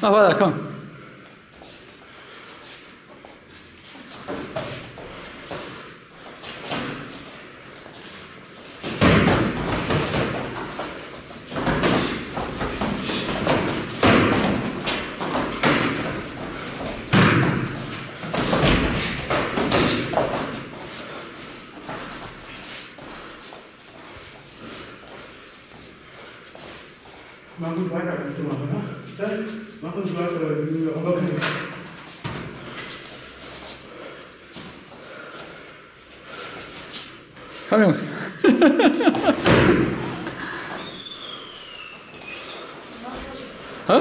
Weiter, komm. Machen gut weiter, kannst du machen, ne? Dann mach uns weiter, weil wir auch okay. Komm Jungs. Hä?